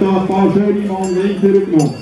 da Paul schön im Ring.